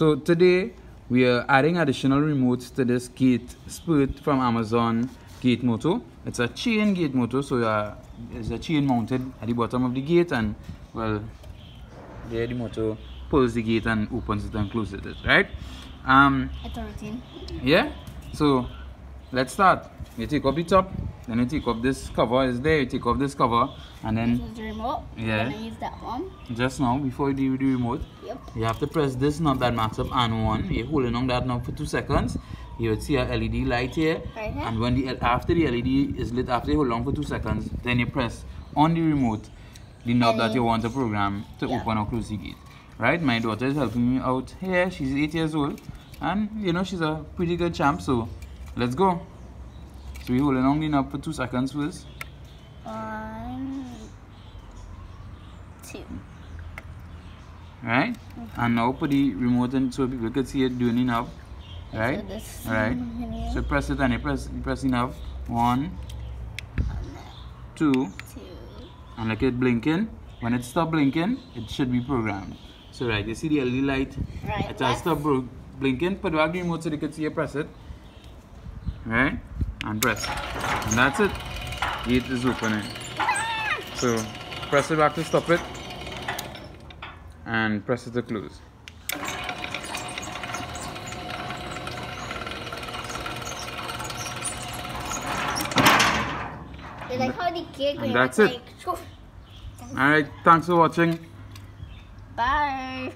So today we are adding additional remotes to this gate spurt from Amazon gate motor. It's a chain gate motor, so uh, it's a chain mounted at the bottom of the gate and well there the motor pulls the gate and opens it and closes it, right? Um, It's a routine. yeah, so let's start. You take off the top, then you take off this cover, is there, you take off this cover, and This then is the remote. Yeah. I'm gonna use that one. just now, before you do the remote, Yep. you have to press this knob that marks up and one. You're holding on that knob for two seconds. You would see a LED light here. Right here. And when the after the LED is lit, after you hold on for two seconds, then you press on the remote the knob that And you- want to program to Yeah. open or close the gate. Right? My daughter is helping me out here. She's eight years old. And you know she's a pretty good champ, so let's go. So we're holding on the knob for two seconds first. One, two. Right? Mm-hmm. And now put the remote in so people can see it doing the knob. Right? So Right. here, So press it and you press you press the knob. One, two, two. and like it blinking. When it stop blinking, it should be programmed. So right, you see the LED light. Right. It has stopped blinking. Put back the remote so they can see you press it. Right? And press. And that's it. Gate is opening. So press it back to stop it. And press it to close. Like how the cake And that's it. Alright, thanks for watching. Bye.